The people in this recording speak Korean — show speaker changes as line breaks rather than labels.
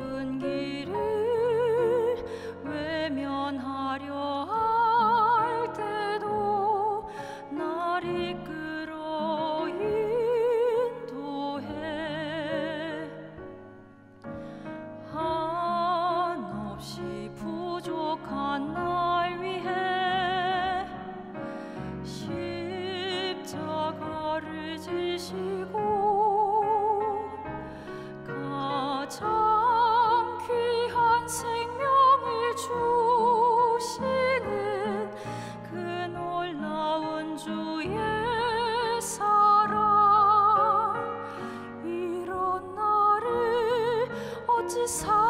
좁은 길을 所